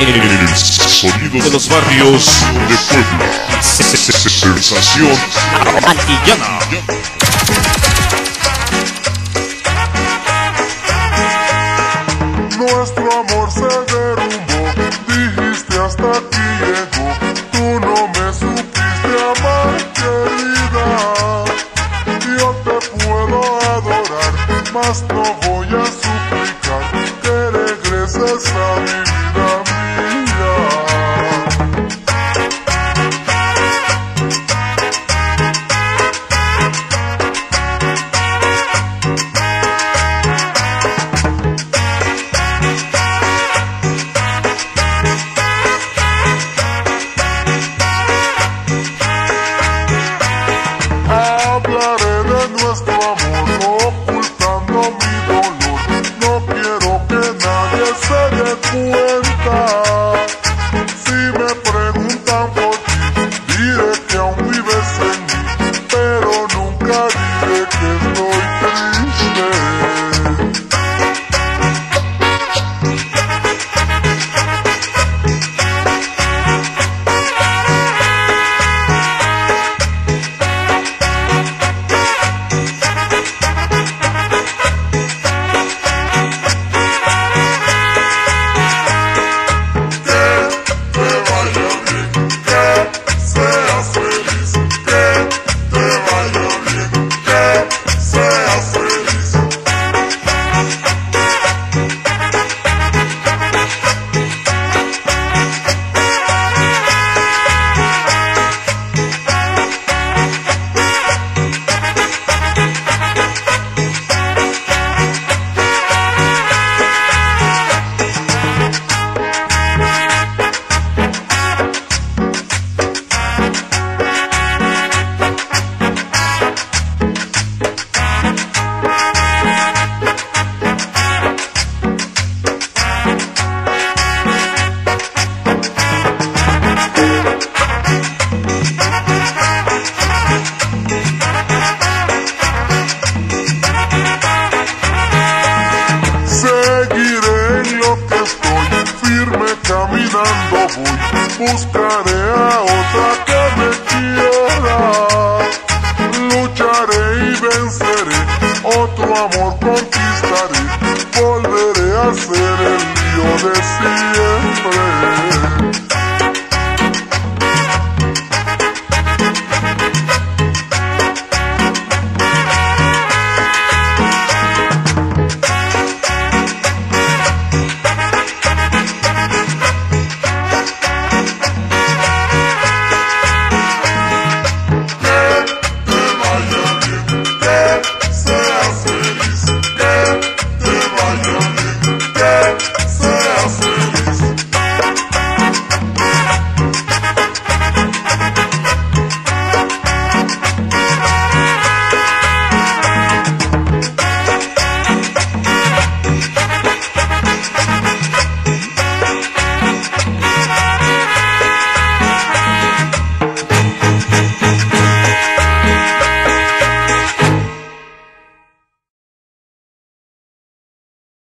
El sonido de los barrios de Puebla. Sensación antillana. Nuestro amor se derrumbó, dijiste hasta aquí llegó. Tú no me supiste amar, querida. Yo te puedo adorar, mas no voy Seguiré en lo que estoy, firme caminando voy. Buscaré a otra que me quiera. Lucharé y venceré, otro amor conquistaré. Volveré a ser el mío de siempre.